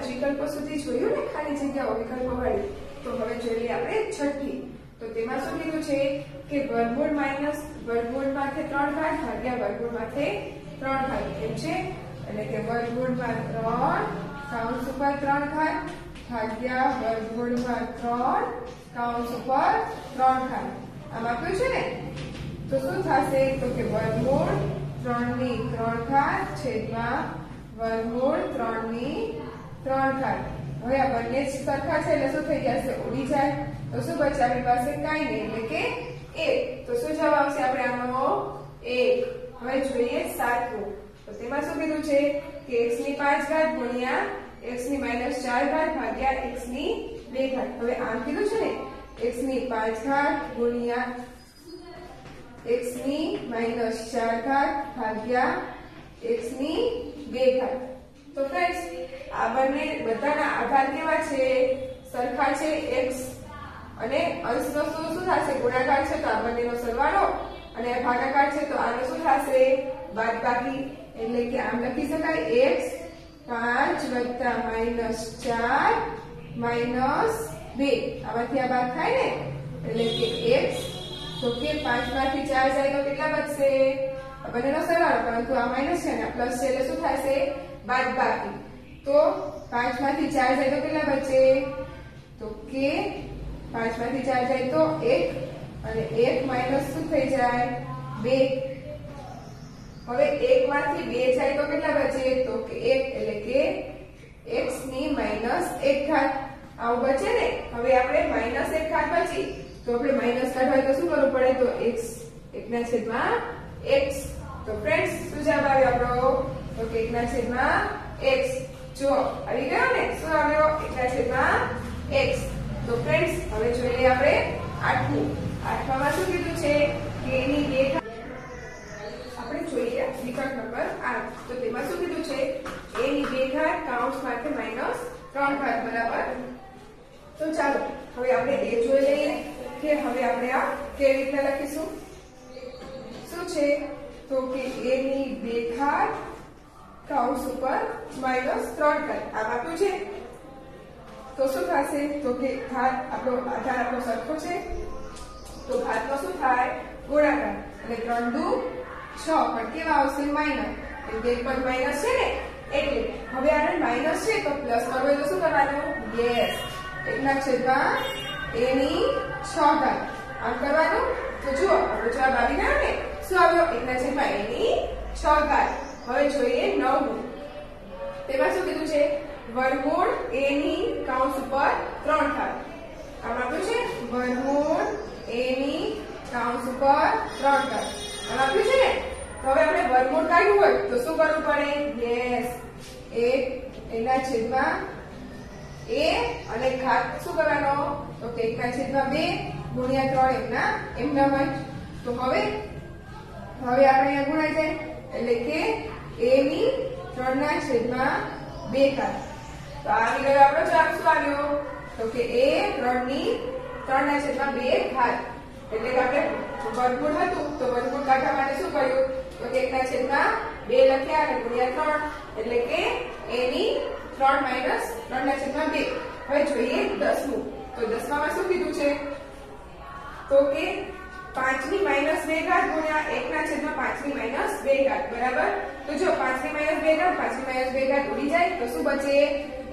પાંચ વિકલ્પો સુધી જોયું ને ખાલી જગ્યાઓ, વિકલ્પો વાળી? તો હવે જોઈએ આપણે છઠ્ઠી. તો તેમાં શું કીધું છે કે વર્ગમૂળ માઇનસ વર્ગમૂળ માથે ત્રણ ભાગ ભાગ્યા વર્ગમૂળ માથે ત્રણ ભાગ. કેમ છે? એટલે કે વર્ગમૂળમાં ત્રણ, કાઉન્સ ઉપર ત્રણ ભાગ, ભાગ્યા વર્ગમૂળમાં ત્રણ, કાઉન્સ ઉપર ત્રણ ભાગ. આમ આપ્યું છે ને? તો શું થશે? તો કે વર્ગમૂળ ત્રણની ત્રણ ઘાત છેદમાં ત્રણ ઘાત હવે આ બંને જ સરખા છે એટલે શું થઈ જશે? ઉડી જાય. તો શું બચે આપણી પાસે કાંઈ નહીં, એટલે કે એક. તો શું જવાબ આવશે આપણે આનો? એક. હવે જોઈએ સાતમું. તો તેમાં શું કીધું છે? કે x ની પાંચ ઘાત ગુણ્યા x ની માઇનસ ચાર ઘાત ભાગ્યા x ની બે ઘાત. હવે આમ કીધું છે ને, x ની પાંચ ઘાત ગુણ્યા x ની માઇનસ ચાર ઘાત ભાગ્યા x ની બે ઘાત. તો ફ્રેન્ડ્સ આ બંને બધાના આધાર કેવા છે? સરખા છે? x અને અંશનો શું શું થશે? ગુણાકાર છે તો આ બંનેનો સરવાળો અને ભાગાકાર છે તો આનો શું થશે? બાદબાકી. એટલે કે આમ લખી શકાય x 5 માઇનસ ચાર માઇનસ બે. આમાંથી આ બાદ થાય ને? એટલે કે x તો કે 5 માંથી 4 જાય તો કેટલા બચશે બંનેનો સરવાળો, પરંતુ આ માઇનસ છે ને પ્લસ છે એટલે શું થશે? બાદબાકી. તો પાંચમાંથી ચાર જાય તો કેટલા બચે? તો કે પાંચમાંથી ચાર જાય તો એક, અને એક માઇનસ શું થઈ જાય? બે. હવે એક માંથી બે જાય તો કેટલા બચે? તો કે એક, એટલે કે એક્સની માઇનસ એક ઘાત. આવું બચે ને? હવે આપણે માઇનસ એક ઘાત બચી તો આપણે માઇનસ કાઢવા તો શું કરવું પડે? તો x 1 ના છેદમાં એક્સ. તો ફ્રેન્ડ્સ, શું જવાબ આવ્યો આપણો? તો કે 1 ના છેદમાં x જો આવી ગયો ને, શું આવ્યો? 1 ના છેદમાં x તો ફ્રેન્ડ્સ હવે જોઈએ આપણે આઠમું. આઠમામાં શું કીધું છે? કે એની ઘાત આપણે જોઈએ વિકલ્પ નંબર આઠ. તો તેમાં શું કીધું છે? a ની બે ઘાત કાઉન્સ માટે માઇનસ 3 ઘાત બરાબર? તો ચાલો, હવે આપણે એ જોઈ લઈએ કે હવે આપણે આ કેવી રીતના લખીશું. શું છે? તો કે a ની બે ઘાત કાઉન્સ ઉપર માઇનસ ત્રણ કરી. આમ આપ્યું છે. તો શું થશે? તો કે ઘાત આપણો આધાર આપણો સરખો છે. તો ઘાતનો શું થાય? ગુણાકાર. એટલે ત્રણ દુ છ. પણ કેવા આવશે? માઇનસ કેમ પણ માઇનસ છે ને? એટલે હવે આને માઇનસ છે, તો પ્લસ કરવો તો શું કરવાનું? યસ એકના છેદમાં? એની છ ઘાત. આમ કરવાનું? તો જુઓ, આપણો જવાબ આવી ગયો ને? શું આવ્યો? એકના છેદમાં એની છ ઘાત. હવે જોઈએ નવમું તેમાં શું કીધું છે? વર્ગમૂળ a ની કાઉન્સ ઉપર 3 થાય. આમ આપ્યું છે? વર્ગમૂળ a ની કાઉન્સ ઉપર 3 થાય. આમ આપ્યું છે ને? તો હવે આપણે વર્ગમૂળ કાઢવું હોય તો શું કરવું પડે? યસ a, એના છેદમાં a અને ઘાત શું કરવાનો? તો કે 1 ના છેદમાં 2 ગુણ્યા 3 એમના એમના જ તો હવે હવે આપણે અહીંયા ગુણાઈ જાય. એટલે કે a ની 3 ના છેદમાં 2 ઘાત તો આવી ગયો આપણો જવાબ આવ્યો? તો કે a 3 ની 3 ના છેદમાં 2 ઘાત એટલે કે આપણે વર્ગમૂળ હતું, તો વર્ગમૂળ કાઢવા માટે શું કર્યું? તો કે 1 ના છેદમાં 2 લખ્યા અને ગુણ્યા 3 એટલે કે a ની 3 માઇનસ 3 ના છેદમાં 2 હવે જોઈએ 10મું તો 10માં શું કીધું છે? તો કે 5 ની માઇનસ 2 ઘાત ગુણ્યા એકના છેદમાં 5 ની માઇનસ 2 ઘાત, બરાબર? તો જો 5 ની માઇનસ 2 ઘાત, પાંચની માઇનસ બે ઘાત ઉડી જાય, તો શું બચે?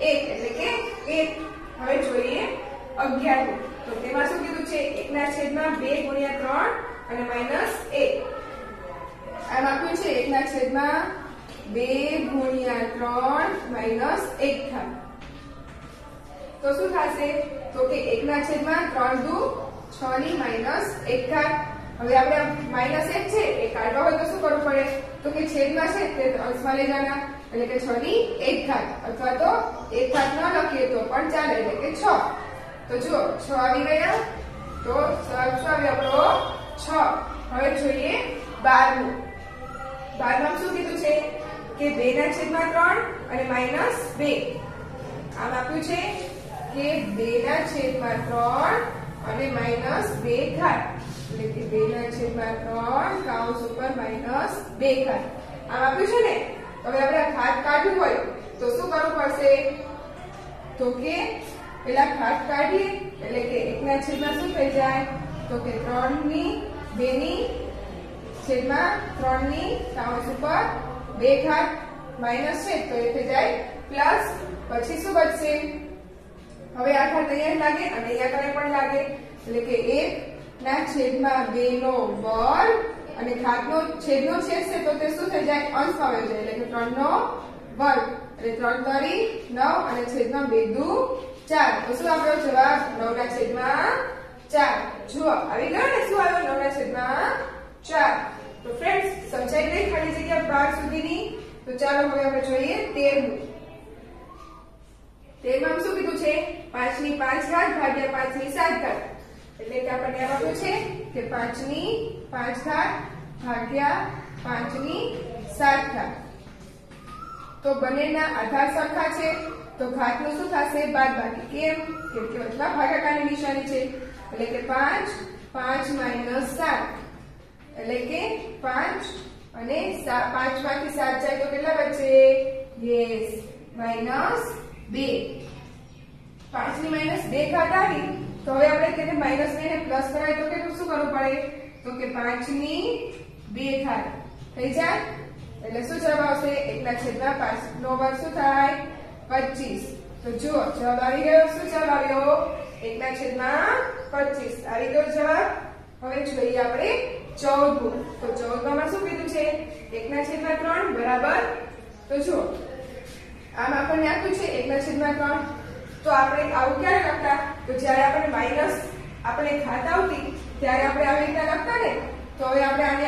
એક, એટલે કે એક. હવે જોઈએ 11મું તો તેમાં શું કીધું છે? 1 ના છેદમાં બે ગુણ્યા ત્રણ અને માઇનસ એક. આમ આપ્યું છે 1 ના છેદમાં બે ગુણ્યા ત્રણ માઇનસ એક થાય. તો શું થશે? તો કે એકના છેદમાં ત્રણ દુ 6 ની માઇનસ 1 ઘાત. હવે આપણે માઇનસ એક છે એ કાઢવા હોય તો શું કરવું પડે? તો કે છેદમાં છે, તે અંશમાં લઈ જવાના. એટલે કે છ ની એક ઘાત. અથવા તો એક ઘાત ન લખીએ તો પણ ચાલે, એટલે કે છ. તો જુઓ, છ આવી ગયા. તો શું આવ્યો આપણો? છ. હવે જોઈએ 12મું 12માં શું કીધું છે? કે બે ના છેદમાં ત્રણ અને માઇનસ બે. આમ આપ્યું છે કે બે ના છેદમાં 3 અને માઇનસ 2 ઘાત. એટલે કે બે ના છેદમાં ત્રણ કાઉન્સ ઉપર માઇનસ બે ઘાત. આમ આપ્યું છે ને, હવે આપણે ઘાત કાઢવું હોય તો શું કરવું પડશે? તો કે પેલા ઘાત કાઢીએ, એટલે કે એકના છેદમાં શું થઈ જાય? તો કે ત્રણની બે ની છેદમાં ત્રણની કાઉન્સ ઉપર બે ઘાત માઇનસ છે, તો એ થઈ જાય પ્લસ પછી શું બચશે? હવે આખા તૈયાર લાગે, અને અહીંયા કરે પણ લાગે. એટલે કે એક ના છેદમાં બે નો વર્ગ, અને ઘાતનો છેદનો છેદ છે તો તે શું થઈ જાય? અંશમાં વહી જાય એટલે કે ત્રણ નો વર્ગ. એટલે ત્રણ તરી નવ અને છેદમાં બે દુ ચાર. તો શું આવ્યો જવાબ? નવ ના છેદમાં ચાર. જુઓ, આવી ગયો ને? શું આવ્યો? નવ ના છેદમાં ચાર. તો ફ્રેન્ડ્સ સમજાઈ ગઈ ખાલી જગ્યા બાર સુધીની? તો ચાલો હવે આપણે જોઈએ તેરમું તેમાં શું કીધું છે? પાંચની પાંચ ઘાત ભાગ્યા પાંચની સાત ઘાત. એટલે કે આપણને આમ આપ્યું છે કે પાંચની પાંચ ઘાત ભાગ્યા પાંચની સાત ઘાત. તો બંનેના આધાર સરખા છે. તો ઘાતનું શું થશે? બાદ બાકી. કેમ? કેમ કે વચમાં ભાગાકારની નિશાની છે. એટલે કે પાંચ પાંચ માઇનસ સાત. એટલે કે પાંચ અને પાંચમાંથી સાત જાય તો કેટલા બચે? યસ. માઇનસ બે. પાંચ માઇનસ બે ઘાત આવી તો હવે આપણે તેને માઇનસ બે ને પ્લસ તો કેટલું શું કરવું પડે? તો કે પાંચ બે ઘાત. થઈ જાય? એટલે શું જવાબ એકના છેદમાં પાંચ. નો શું થાય? પચીસ. તો જુઓ, જવાબ આવી ગયો. શું જવાબ એકના છેદમાં પચીસ. આવી ગયો જવાબ. હવે જોઈએ આપણે ચૌદમું. તો ચૌદમાં શું કીધું છે? એકના છેદમાં ત્રણ બરાબર. તો જુઓ. આમ આપણને આપ્યું છે એકના છેદમાં ત્રણ. તો આપણે આવું ક્યારે લખતા? તો જ્યારે આપણે માઇનસ આપણે ખાત આવતી, ત્યારે આપણે આવી રીતના લખતા ને? તો હવે આપણે આને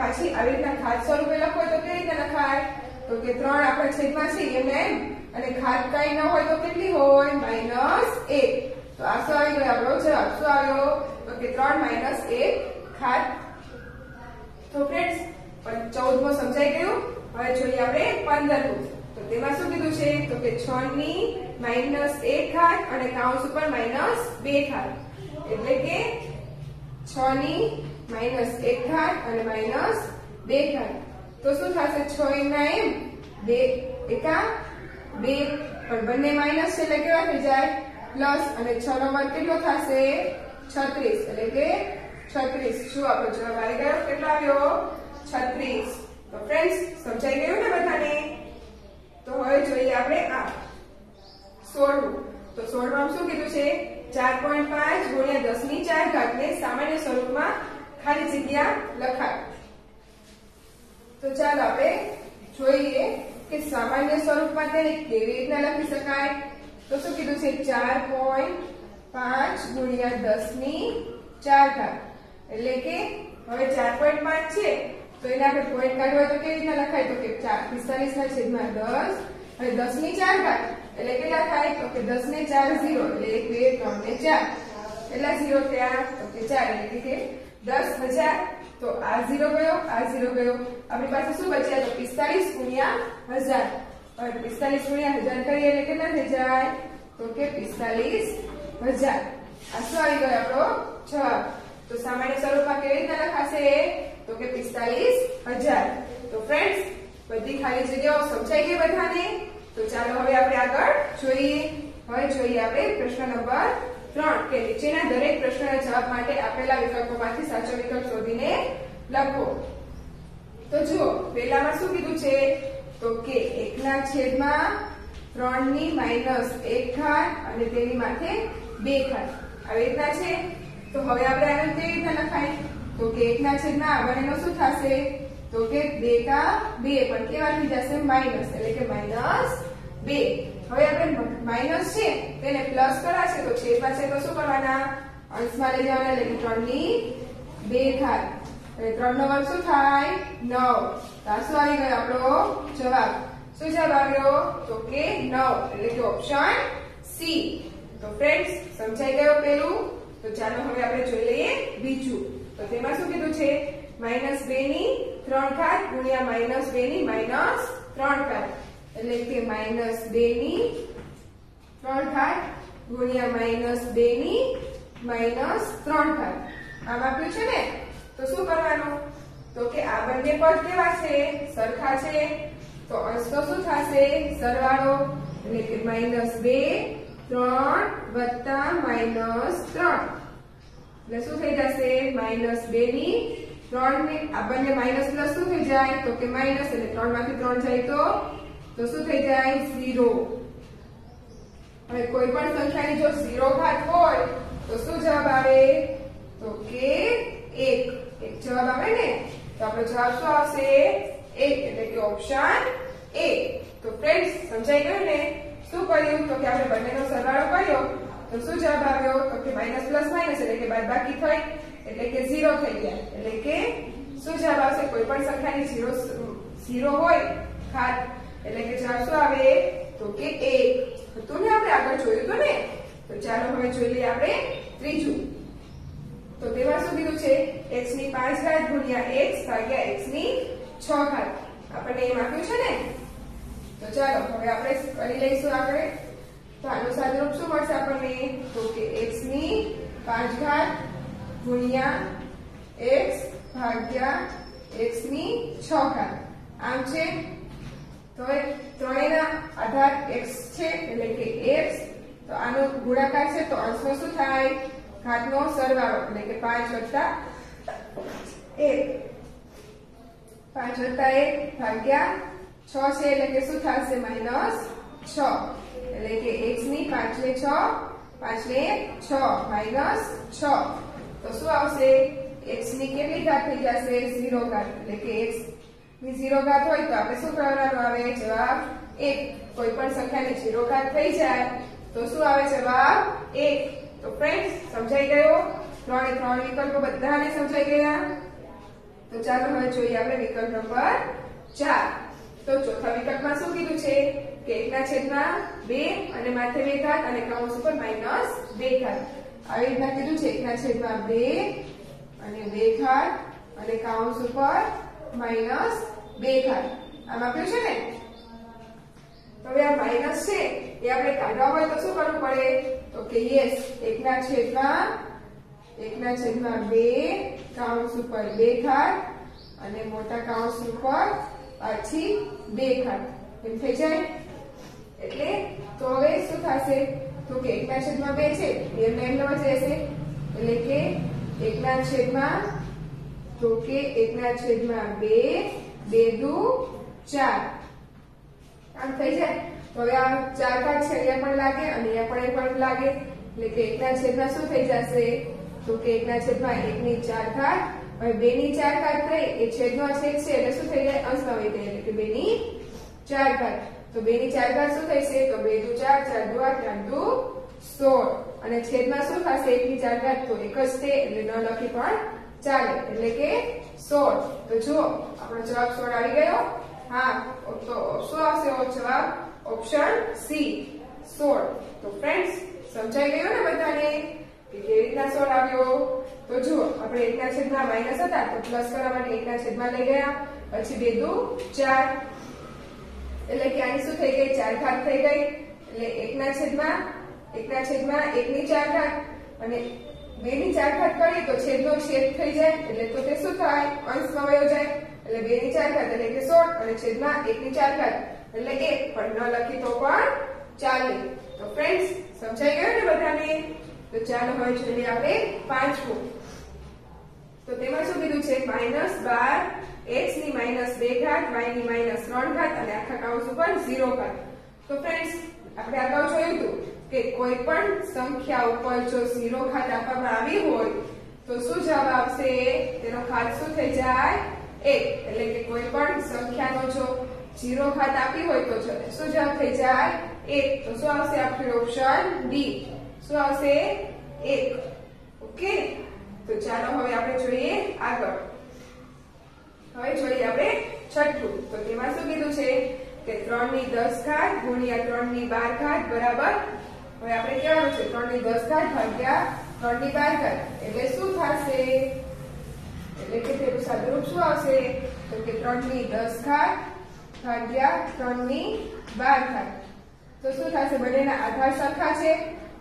પાછી આવી રીતના ખાત સ્વરૂપે લખો તો કેવી રીતે લખાય? તો કે ત્રણ આપણે છેદમાં છે એમ એમ અને ખાત કઈ ન હોય તો કેટલી હોય? માઇનસ એક. તો આ શું આવી ગયો? આપણો જવાબ શું આવ્યો? તો કે ત્રણ માઇનસ એક ખાત. તો ફ્રેન્ડ્સ ચૌદમો સમજાઈ ગયું? હવે જોઈએ આપણે પંદરમું. તેમાં શું કીધું છે? તો કે 6 ની માઇનસ એક ઘાત અને કૌંસ ઉપર માઇનસ બે ઘાત એટલે કે 6 ની માઇનસ એક ઘાત અને માઇનસ બે ઘાત તો શું થશે? છ એમના એમ બે એકા બે. પણ બંને માઇનસ છે એટલે કેવા થઈ જાય? પ્લસ અને 6 નો વર્ગ કેટલો થશે? છત્રીસ. એટલે કે છત્રીસ. શું આપણો જવાબ આવી ગયો? કેટલો આવ્યો? છત્રીસ. તો ફ્રેન્ડ્સ સમજાઈ ગયું ને બધાને? તો હવે જોઈએ આપણે આ. સોળમું. તો સોળમાં શું કીધું છે? ચાર પોઈન્ટ પાંચ ગુણ્યા દસની ચાર ઘાતને સામાન્ય સ્વરૂપમાં ખાલી જગ્યા લખાય. તો ચાલો આપણે જોઈએ કે સામાન્ય સ્વરૂપમાં તેને કેવી રીતના લખી શકાય? તો શું કીધું છે? ચાર પોઈન્ટ પાંચ ગુણ્યા દસની ચાર ઘાત. એટલે કે હવે ચાર પોઈન્ટ પાંચ છે. તો એને આપણે પોઈન્ટ કાઢવા તો કેવી રીતના લખાય? તો કે ચાર, પિસ્તાલીસ ના છેદમાં દસ, અને દસની ચાર ઘાત. એટલે કેટલા થાય? તો કે દસ ને ચાર ઝીરો, એટલે એક, બે ત્રણ ને ચાર. એટલા ઝીરો ત્યાં તો કે ચાર, એટલે કે દસ હજાર. તો આ ઝીરો ગયો, આ ઝીરો ગયો. આપણી પાસે શું બચ્યા? તો પિસ્તાલીસ ગુણ્યા હજાર. હવે પિસ્તાલીસ ગુણ્યા હજાર કરીએ એટલે કેટલા થઈ જાય? તો કે પિસ્તાલીસ હજાર. આ શું આવી ગયો આપણો? જવાબ તો સામાન્ય સ્વરૂપમાં કેવી રીતે લખાશે? કે પિસ્તાલીસ હજાર. તો ફ્રેન્ડ્સ બધી ખાલી જગ્યાઓ સમજાઈ ગઈ બધાને? તો ચાલો હવે આપણે આગળ જોઈએ. હવે જોઈએ આપણે પ્રશ્ન નંબર ત્રણ, કે નીચેના દરેક પ્રશ્નના જવાબ માટે આપેલા વિકલ્પોમાંથી સાચો વિકલ્પ શોધીને લખો. તો જુઓ, પહેલામાં શું કીધું છે? તો કે એકના છેદમાં ત્રણની માઇનસ એક ઘાત અને તેની માથે બે ઘાત. આવી રીતના છે? તો હવે આપણે આને કેવી રીતના લખાય? તો કે એકના છેદમાં આ બંનેનો શું થશે? તો કે બે કા બે, પણ કેવા થઈ જશે? માઇનસ, એટલે કે માઇનસ બે. હવે આપણે માઇનસ છે તેને પ્લસ કરાશે, તો છેદમાં છે તો શું કરવાના? અંશમાં લઈ જવાના, એટલે કે ત્રણની બે ઘાત એટલે ત્રણ નો વર્ગ શું થાય? નવ. તો શું આવી ગયો આપણો જવાબ? શું જવાબ આવ્યો? તો કે નવ. એટલે કે ઓપ્શન સી તો ફ્રેન્ડ્સ સમજાઈ ગયો પેલું? તો ચાલો હવે આપણે જોઈ લઈએ બીજું. તો તેમાં શું કીધું છે? માઇનસ બે ની ત્રણ ઘાત ગુણ્યા માઇનસ બે ની માઇનસ ત્રણ ઘાત. એટલે કે માઇનસ બે ની ત્રણ ઘાત ગુણ્યા માઇનસ બે ની માઇનસ ત્રણ ઘાત. આમ આપ્યું છે ને? તો શું કરવાનું? તો કે આ બંને પદ કેવા છે? સરખા છે. તો અંશ શું થશે? સરવાળો. એટલે કે માઇનસ બે, ત્રણ વત્તા માઇનસ ત્રણ. એટલે શું થઈ જશે? માઇનસ બે ની ત્રણની, આ બંને માઇનસ પ્લસ શું થઈ જાય? તો કે માઇનસ, એટલે ત્રણમાંથી ત્રણ જાય તો? તો શું થઈ જાય? ઝીરો. હવે કોઈ પણ સંખ્યાની જો ઝીરો ઘાત હોય, તો શું જવાબ આવે? તો કે એક. એક જવાબ આવે ને? તો આપણો જવાબ શું આવશે? એક. એટલે કે ઓપ્શન એ તો ફ્રેન્ડ્સ સમજાઈ ગયું ને? શું કર્યું? તો કે આપણે બંનેનો સરવાળો કર્યો. તો શું જવાબ આવ્યો? તો કે માઇનસ પ્લસ માઇનસ એટલે કે બાદબાકી થઈ, એટલે કે ઝીરો થઈ ગયા. એટલે કે શું જવાબ આવશે? કોઈ પણ સંખ્યાની ઝીરો ઝીરો હોય, ખાત, એટલે કે જવાબ શું આવે? તો કે એક. હતું ને આપણે આગળ જોયું હતું ને? તો ચાલો હવે જોઈ લઈએ આપણે ત્રીજું. તો તેમાં શું કીધું છે? x ની 5 ઘાત ગુણ્યા x ભાગ્યા x ની 6 ઘાત. આપણને એમ આપ્યું છે ને? તો ચાલો, હવે આપણે કરી લઈશું આપણે તો આનું સાદુરૂપ શું મળશે આપણને. તો કે x ની 5 ઘાત ગુણ્યા x ભાગ્યા x ની 6 ઘાત. આમ છે તો ત્રણેયના આધાર x છે એટલે કે x. તો આનો ગુણાકાર છે તો અંશનો શું થાય? ઘાતનો સરવાળો, એટલે કે 5 વત્તા 1 5 વત્તા 1 ભાગ્યા 6 છે એટલે કે શું થશે? માઇનસ 6 એટલે કે x ની 5 ને 6 5 ને 6 માઇનસ 6 તો શું આવશે? x ની કેટલી ઘાત થઈ જશે? 0 ઘાત. એટલે કે x ની 0 ઘાત હોય તો આપણે શું કરવાનું આવે? જવાબ 1 કોઈ પણ સંખ્યાની 0 ઘાત થઈ જાય તો શું આવે? જવાબ 1 તો ફ્રેન્ડ્સ સમજાઈ ગયો? ત્રણે ત્રણ વિકલ્પો બધાને સમજાઈ ગયા? તો ચાલો હવે જોઈએ આપણે વિકલ્પ નંબર 4 તો ચોથા વિકલ્પમાં શું કીધું છે? કે એકના છેદમાં બે અને માથે બે ઘાત અને કૌંસ ઉપર માઇનસ બે ઘાત. આવી રીતના કીધું છે, એકના છેદમાં બે અને બે ઘાત અને કૌંસ ઉપર માઇનસ 2 ઘાત. આમ આપ્યું છે ને? હવે આ માઇનસ છે, એ આપણે કાઢવા હોય તો શું કરવું પડે? તો કે યસ, એકના છેદમાં એકના છેદમાં બે કાઉન્સ ઉપર બે ઘાત અને મોટા કાઉન્સ ઉપર પાછી બે ઘાત. એમ થઈ જાય? એટલે તો હવે શું થશે? તો કે એકના છેદમાં બે છે એમને એમ જ રહેશે. એટલે કે એકના છેદમાં, તો કે એકના છેદમાં 2 2 દુ ચાર. આમ થઈ જાય. તો હવે આ ચાર ભાગ છે, અહીંયા પણ લાગે અને અહીંયા પણ એ પણ લાગે. એટલે કે એકના છેદમાં શું થઈ જશે? તો કે એકના છેદમાં એકની ચાર ભાગ હવે બે ની ચાર ભાગ થઈ એ છેદમાં છેદ છે, એટલે શું થઈ જાય? અંશમાં વહી જાય. એટલે કે બે ની ચાર ઘાત. તો બે ની ચાર ઘાત શું થશે? તો બે દુ ચાર ચાર દુ આઠ આઠ દુ સોળ. અને છેદમાં શું થશે? એક ની ચાર ઘાત તો એક જ છે, એટલે ન લખી પણ ચાલે. એટલે કે સોળ. તો જુઓ, આપણો જવાબ સોળ આવી ગયો. હા, તો શું આવશે જવાબ? ઓપ્શન સી, સોળ. તો ફ્રેન્ડ્સ, સમજાઈ ગયું ને બધાને? કે કેવી રીતના સોળ આવ્યો? તો જુઓ, આપણે એકના છેદમાં માઇનસ હતા, તો પ્લસ કરવા માટે એકના છેદમાં લઈ ગયા. પછી બે દુ ચાર એટલે કે શું થઈ ગઈ? ચાર ઘાત થઈ ગઈ. એટલે એકના છેદમાં એકના છેદમાં એકની ચાર ઘાત અને બે ની ચાર ઘાત કરીએ તો છેદનો છેદ થઈ જાય. એટલે તો તે શું થાય? અંશમાં વયો જાય. એટલે બે ની ચાર ઘાત એટલે કે સોળ. અને છેદમાં એક ની ચાર ઘાત એટલે એક પણ ન લખી તો પણ ચાલે. તો ફ્રેન્ડ્સ સમજાઈ ગયું ને બધાને? તો ચાલો હવે જોઈએ આપણે પાંચમું. તો તેમાં શું કીધું છે? માઇનસ બાર એક્સની માઇનસ બે ઘાત વાયની માઇનસ ત્રણ ઘાત અને આખા કૌંસ ઉપર ઝીરો ઘાત. તો ફ્રેન્ડ્સ આપણે અગાઉ જોયું હતું કે કોઈ પણ સંખ્યા ઉપર જો ઝીરો ઘાત આપવામાં આવી હોય, તો શું જવાબ આવશે? તેનો ઘાત શું થઈ જાય? એક. એટલે કે કોઈ પણ સંખ્યાનો જો ઝીરો ઘાત આપી હોય તો શું જવાબ થઈ જાય? એક. તો શું આવશે આપણું ઓપ્શન ડી શું આવશે? એક. ઓકે તો ચાલો હવે આપણે જોઈએ આગળ. હવે જોઈએ આપણે છઠ્ઠું. તો તેમાં શું કીધું છે કે ત્રણની દસ ઘાત ગુણ્યા ત્રણની બાર ઘાત બરાબર. હવે આપણે કહેવાનું છે ત્રણની દસ ઘાત ભાગ્યા ત્રણની બાર ઘાત. એટલે શું થશે? એટલે કે તેનું સાદુરૂપ શું આવશે? તો કે ત્રણની દસ ઘાત ભાગ્યા ત્રણની બાર ઘાત. તો શું થશે? બંનેના આધાર સરખા છે.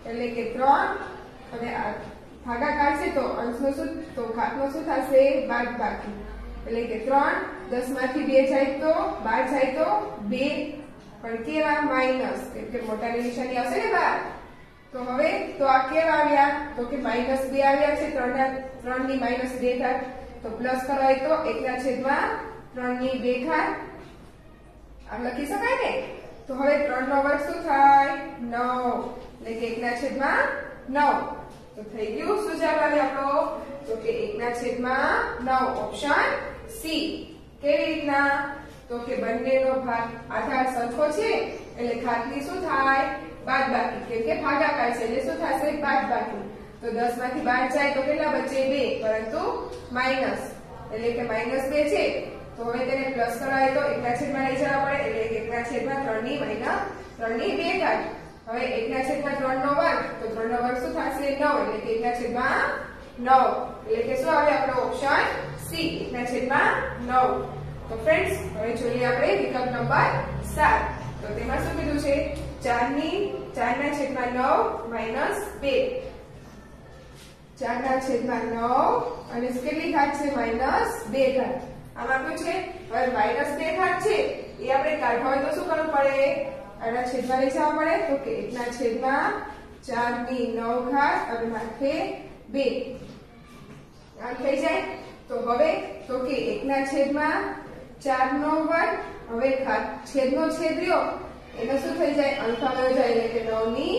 એટલે કે ત્રણ અને ભાગાકાર છે તો અંશનો શું? તો ઘાતનો શું થશે? બાદબાકી એટલે કે 3 10 માંથી બે જાય તો, બાર જાય તો બે, પણ કેવા માઇનસ એટલે મોટાની નિશાની આવશે ને બાર. તો હવે, તો આ કેવા આવ્યા? તો કે માઇનસ બે આવ્યા છે ત્રણ ત્રણની માઇનસ બે ઘાત તો પ્લસ કરાય તો એકના છેદમાં ત્રણની બે ઘાત આમ લખી શકાય ને? તો હવે ત્રણ નો વર્ગ શું થાય? નવ. એટલે કે એકના છેદમાં નવ. તો થઈ ગયું શું જવાબ આપણો તો કે એકના છેદમાં નવ ઓપ્શન સી કેવી રીતના? તો કે બંનેનો ભાગ આધાર સરખો છે, એટલે ઘાતની શું થાય? બાદ બાકી કેમ કે ભાગાકાર છે, એટલે શું થશે? બાદબાકી. તો 10 માંથી 12 જાય તો કેટલા બચે? 2 પરંતુ માઇનસ એટલે કે માઇનસ 2 છે. તો હવે તેને પ્લસ કરાય તો એકના છેદમાં લઈ જવા પડે, એટલે કે એકના છેદમાં 3 ની માઇનસ 3 ની 2 ઘાત. હવે એકના છેદમાં 3 નો વર્ગ, તો 3 નો વર્ગ શું થશે? 9 એટલે કે એકના છેદમાં 9 એટલે કે શું આવે આપણો ઓપ્શન સી એકના છેદમાં નવ. તો ફ્રેન્ડ્સ હવે જોઈએ આપણે વિકલ્પ નંબર સાત. તો તેમાં શું કીધું છે? 4 ની 4 ના છેદમાં 9 માઇનસ 2 4 ના છેદમાં નવ અને કેટલી ઘાત છે? માઇનસ બે ઘાત. આમ આપ્યું છે? હવે માઇનસ બે ઘાત છે. એ આપણે કાઢવા હોય તો શું કરવું પડે? આના છેદમાં લઈ જવા પડે. તો કે એકના છેદમાં 4 ની 9 ઘાત અને માથે 2 આમ થઈ જાય? તો હવે તો કે એકના છેદમાં ચાર નો વર્ગ, હવે છેદનો છેદ રહ્યો. એને શું થઈ જાય? અલ્ફામાં જાય એટલે કે નવની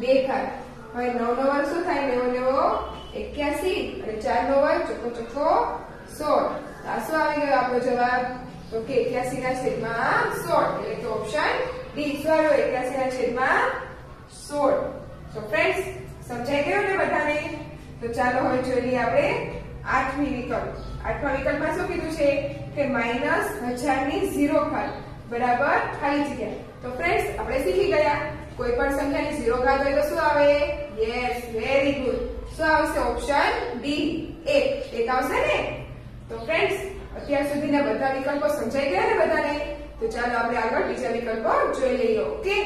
બે ઘાત. હવે નવ નો વર્ગ શું થાય? 9 9 81 અને ચાર નો વર્ગ ચોખ્ખો ચોખ્ખો 16 આ શું આવી ગયો આપણો જવાબ? તો કે 81 ના છેદમાં સોળ. એટલે કે ઓપ્શન ડી શું 81 ના છેદમાં સોળ. તો ફ્રેન્ડ્સ સમજાઈ ગયું ને બધાને? તો ચાલો હવે જોઈ લઈએ આપણે આઠમી વિકલ્પ. આઠમા વિકલ્પમાં શું કીધું છે કે માઇનસ હજારની ઝીરો ઘાત બરાબર ખાલી જગ્યા. તો ફ્રેન્ડ્સ આપણે શીખી ગયા. કોઈ પણ સંખ્યાની ઝીરો ઘાત હોય તો શું આવે? યસ વેરી ગુડ શું આવશે? ઓપ્શન ડી એક. એક આવશે ને? તો ફ્રેન્ડ્સ અત્યાર સુધીના બધા વિકલ્પો સમજાઈ ગયા ને બધાને? તો ચાલો આપણે આગળ બીજા વિકલ્પો જોઈ લઈએ ઓકે